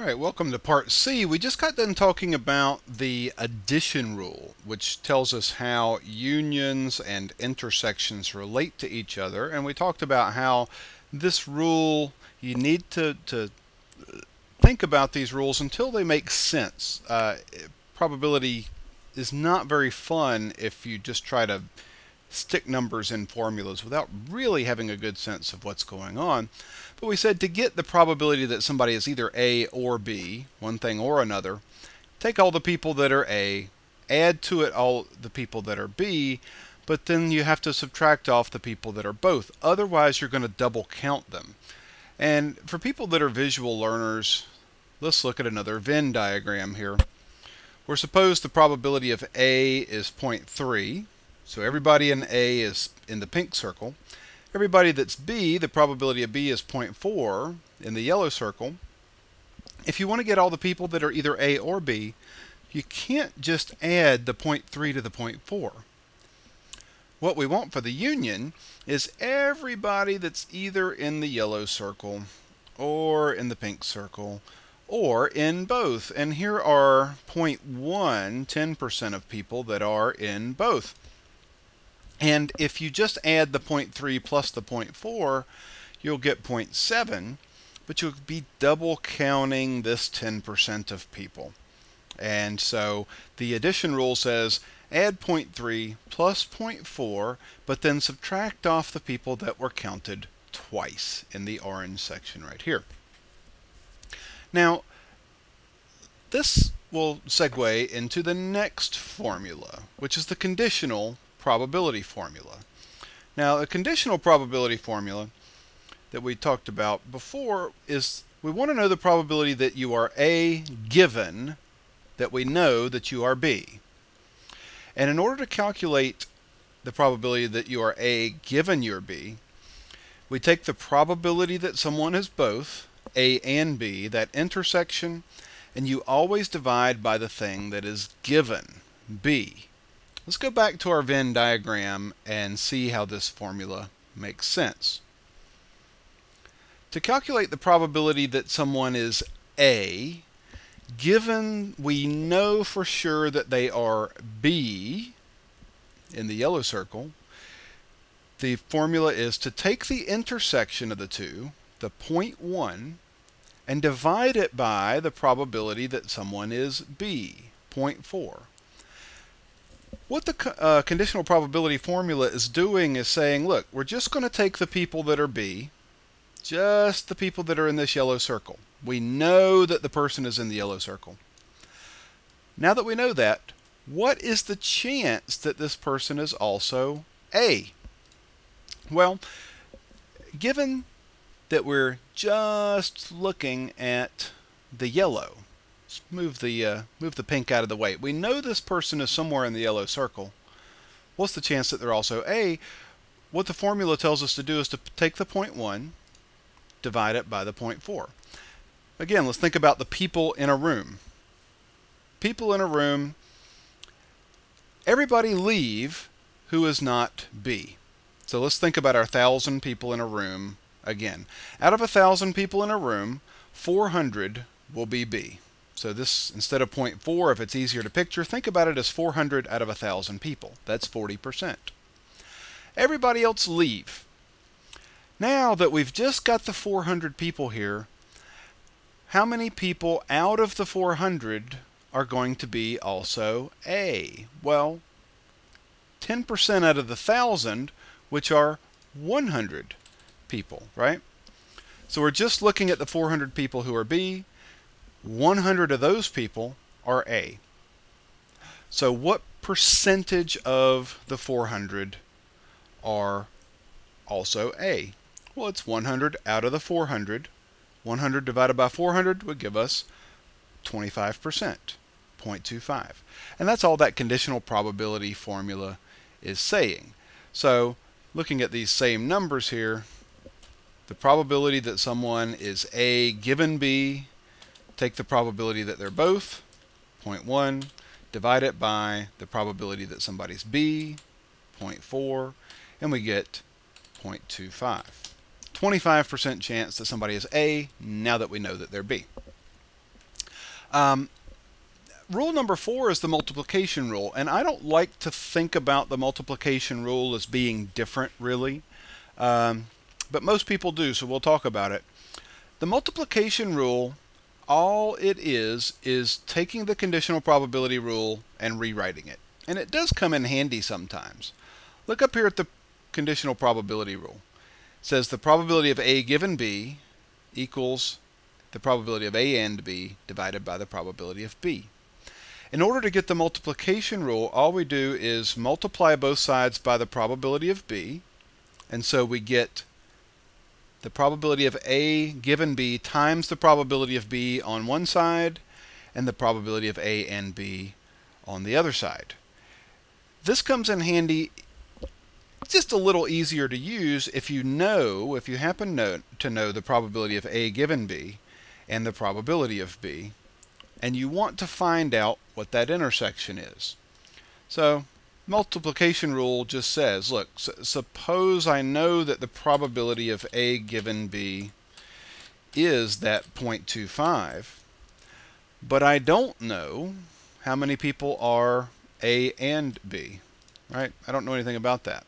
All right, welcome to part C. We just got done talking about the addition rule, which tells us how unions and intersections relate to each other. And we talked about how this rule, you need to, to think about these rules until they make sense. Uh, probability is not very fun if you just try to stick numbers in formulas without really having a good sense of what's going on. But we said to get the probability that somebody is either A or B, one thing or another, take all the people that are A, add to it all the people that are B, but then you have to subtract off the people that are both. Otherwise, you're going to double count them. And for people that are visual learners, let's look at another Venn diagram here. We're supposed the probability of A is 0.3, so everybody in A is in the pink circle. Everybody that's B, the probability of B is 0.4 in the yellow circle. If you want to get all the people that are either A or B, you can't just add the 0.3 to the 0.4. What we want for the union is everybody that's either in the yellow circle or in the pink circle or in both. And here are 0.1, 10% of people that are in both. And if you just add the 0.3 plus the 0.4, you'll get 0.7, but you'll be double counting this 10% of people. And so the addition rule says add 0.3 plus 0.4, but then subtract off the people that were counted twice in the orange section right here. Now, this will segue into the next formula, which is the conditional probability formula. Now, a conditional probability formula that we talked about before is we want to know the probability that you are A given that we know that you are B. And in order to calculate the probability that you are A given you're B, we take the probability that someone is both A and B, that intersection, and you always divide by the thing that is given, B. Let's go back to our Venn diagram and see how this formula makes sense. To calculate the probability that someone is A, given we know for sure that they are B in the yellow circle, the formula is to take the intersection of the two, the point 1, and divide it by the probability that someone is B, 0.4. What the uh, conditional probability formula is doing is saying, look, we're just going to take the people that are B, just the people that are in this yellow circle. We know that the person is in the yellow circle. Now that we know that, what is the chance that this person is also A? Well, given that we're just looking at the yellow, Let's move the uh, move the pink out of the way. We know this person is somewhere in the yellow circle. What's the chance that they're also A? What the formula tells us to do is to take the point 1, divide it by the point 4. Again, let's think about the people in a room. People in a room, everybody leave who is not B. So let's think about our 1,000 people in a room again. Out of a 1,000 people in a room, 400 will be B. So this, instead of 0.4, if it's easier to picture, think about it as 400 out of 1,000 people. That's 40%. Everybody else leave. Now that we've just got the 400 people here, how many people out of the 400 are going to be also A? Well, 10% out of the 1,000, which are 100 people, right? So we're just looking at the 400 people who are B, 100 of those people are A. So what percentage of the 400 are also A? Well, it's 100 out of the 400. 100 divided by 400 would give us 25%, 0.25. And that's all that conditional probability formula is saying. So looking at these same numbers here, the probability that someone is A given B take the probability that they're both, 0.1, divide it by the probability that somebody's B, 0.4, and we get 0.25. 25% chance that somebody is A now that we know that they're B. Um, rule number four is the multiplication rule, and I don't like to think about the multiplication rule as being different, really, um, but most people do, so we'll talk about it. The multiplication rule, all it is, is taking the conditional probability rule and rewriting it. And it does come in handy sometimes. Look up here at the conditional probability rule. It says the probability of A given B equals the probability of A and B divided by the probability of B. In order to get the multiplication rule, all we do is multiply both sides by the probability of B. And so we get the probability of A given B times the probability of B on one side and the probability of A and B on the other side. This comes in handy just a little easier to use if you know, if you happen to know the probability of A given B and the probability of B and you want to find out what that intersection is. So multiplication rule just says, look, suppose I know that the probability of A given B is that 0.25, but I don't know how many people are A and B, right? I don't know anything about that.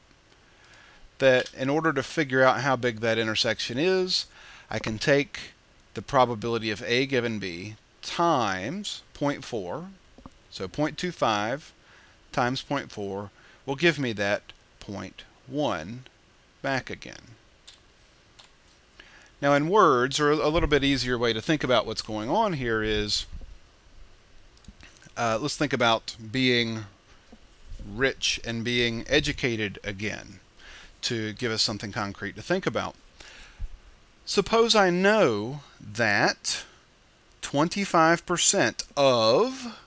That in order to figure out how big that intersection is, I can take the probability of A given B times 0.4. So 0.25 times 0.4 will give me that 0.1 back again. Now in words, or a little bit easier way to think about what's going on here is, uh, let's think about being rich and being educated again to give us something concrete to think about. Suppose I know that 25% of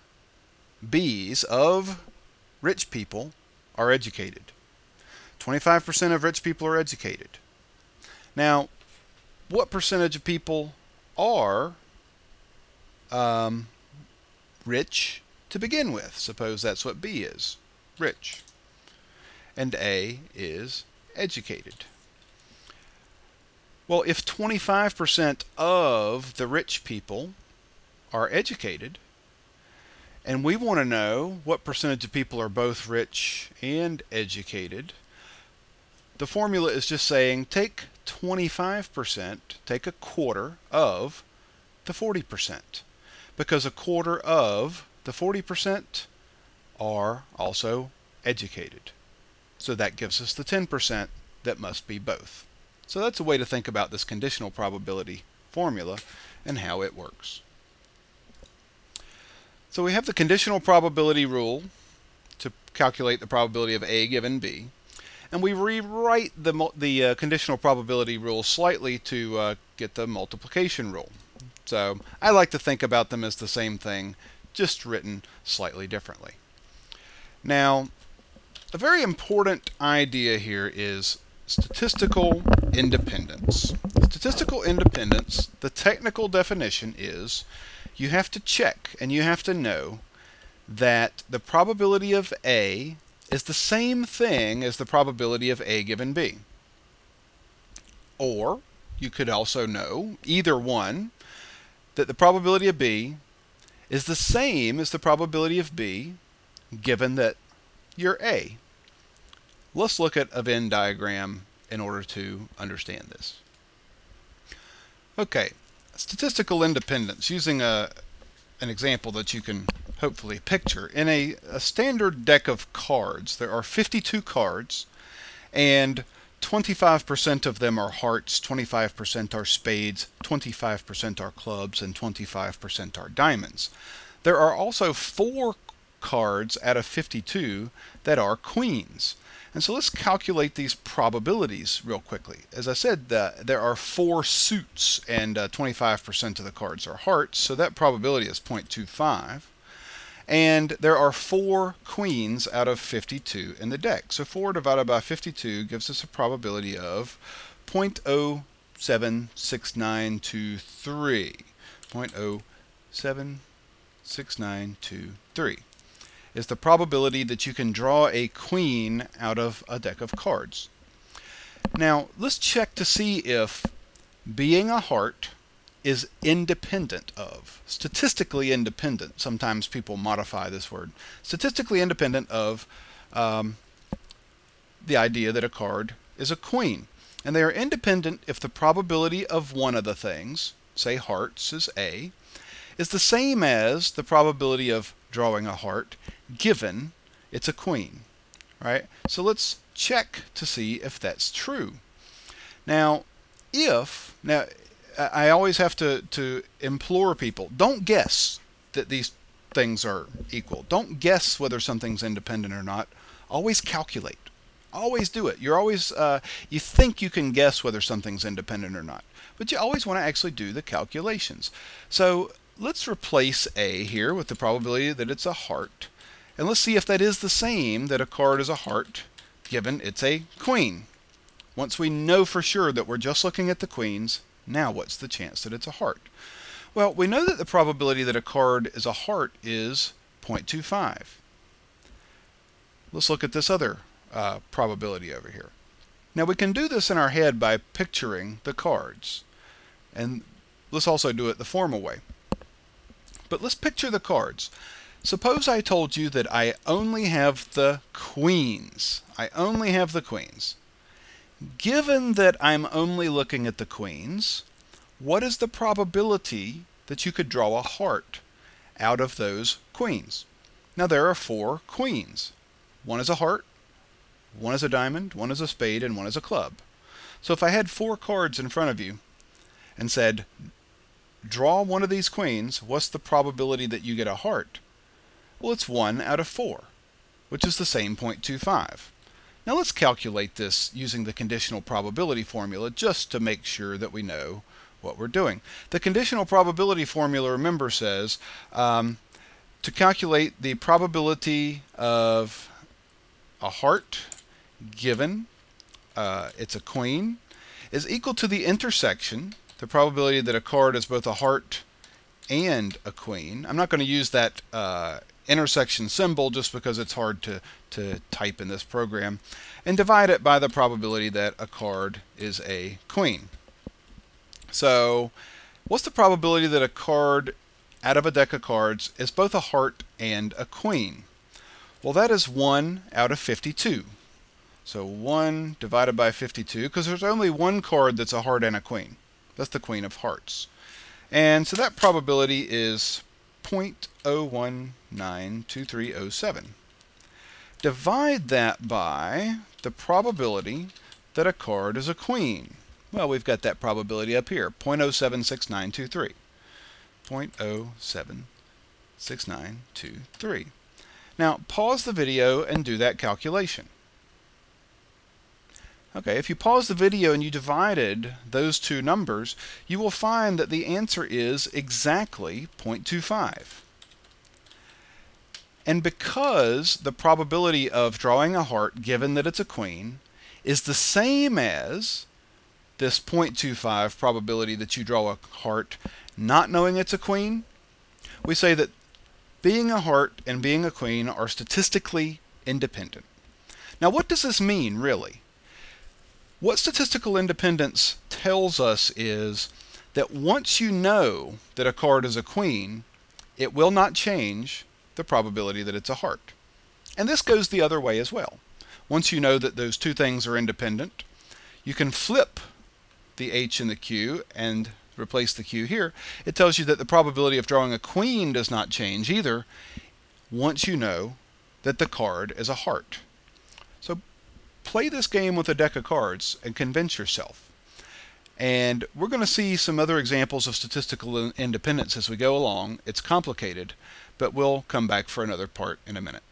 B's, of rich people, are educated. 25% of rich people are educated. Now, what percentage of people are um, rich to begin with? Suppose that's what B is rich. And A is educated. Well, if 25% of the rich people are educated, and we want to know what percentage of people are both rich and educated. The formula is just saying take 25%, take a quarter of the 40%, because a quarter of the 40% are also educated. So that gives us the 10% that must be both. So that's a way to think about this conditional probability formula and how it works. So we have the conditional probability rule to calculate the probability of A given B. And we rewrite the, the uh, conditional probability rule slightly to uh, get the multiplication rule. So I like to think about them as the same thing, just written slightly differently. Now, a very important idea here is statistical independence. Statistical independence, the technical definition is you have to check and you have to know that the probability of A is the same thing as the probability of A given B. Or you could also know, either one, that the probability of B is the same as the probability of B given that you're A. Let's look at a Venn diagram in order to understand this. Okay, statistical independence, using a, an example that you can hopefully picture. In a, a standard deck of cards, there are 52 cards, and 25% of them are hearts, 25% are spades, 25% are clubs, and 25% are diamonds. There are also four cards out of 52 that are queens. And so let's calculate these probabilities real quickly. As I said, uh, there are four suits and 25% uh, of the cards are hearts, so that probability is 0.25. And there are four queens out of 52 in the deck. So 4 divided by 52 gives us a probability of 0.076923. 0.076923 is the probability that you can draw a queen out of a deck of cards. Now, let's check to see if being a heart is independent of, statistically independent. Sometimes people modify this word. Statistically independent of um, the idea that a card is a queen. And they are independent if the probability of one of the things, say hearts is A, is the same as the probability of drawing a heart given it's a queen. Right? So let's check to see if that's true. Now, if, now I always have to, to implore people, don't guess that these things are equal. Don't guess whether something's independent or not. Always calculate. Always do it. You're always, uh, you think you can guess whether something's independent or not. But you always want to actually do the calculations. So let's replace A here with the probability that it's a heart. And let's see if that is the same that a card is a heart given it's a queen. Once we know for sure that we're just looking at the queens, now what's the chance that it's a heart? Well, we know that the probability that a card is a heart is 0.25. Let's look at this other uh, probability over here. Now we can do this in our head by picturing the cards. And let's also do it the formal way. But let's picture the cards. Suppose I told you that I only have the queens. I only have the queens. Given that I'm only looking at the queens, what is the probability that you could draw a heart out of those queens? Now there are four queens. One is a heart, one is a diamond, one is a spade, and one is a club. So if I had four cards in front of you and said, draw one of these queens, what's the probability that you get a heart? Well, it's 1 out of 4, which is the same 0.25. Now let's calculate this using the conditional probability formula just to make sure that we know what we're doing. The conditional probability formula, remember, says um, to calculate the probability of a heart given, uh, it's a queen, is equal to the intersection, the probability that a card is both a heart and a queen. I'm not going to use that uh, intersection symbol just because it's hard to, to type in this program, and divide it by the probability that a card is a queen. So what's the probability that a card out of a deck of cards is both a heart and a queen? Well, that is 1 out of 52. So 1 divided by 52, because there's only one card that's a heart and a queen. That's the queen of hearts. And so that probability is 0.0192307. Divide that by the probability that a card is a queen. Well, we've got that probability up here, 0.076923. 0.076923. Now, pause the video and do that calculation. Okay, if you pause the video and you divided those two numbers, you will find that the answer is exactly 0.25. And because the probability of drawing a heart, given that it's a queen, is the same as this 0.25 probability that you draw a heart not knowing it's a queen, we say that being a heart and being a queen are statistically independent. Now, what does this mean, really? What statistical independence tells us is that once you know that a card is a queen, it will not change the probability that it's a heart. And this goes the other way as well. Once you know that those two things are independent, you can flip the H and the Q and replace the Q here. It tells you that the probability of drawing a queen does not change either once you know that the card is a heart. Play this game with a deck of cards and convince yourself. And we're going to see some other examples of statistical independence as we go along. It's complicated, but we'll come back for another part in a minute.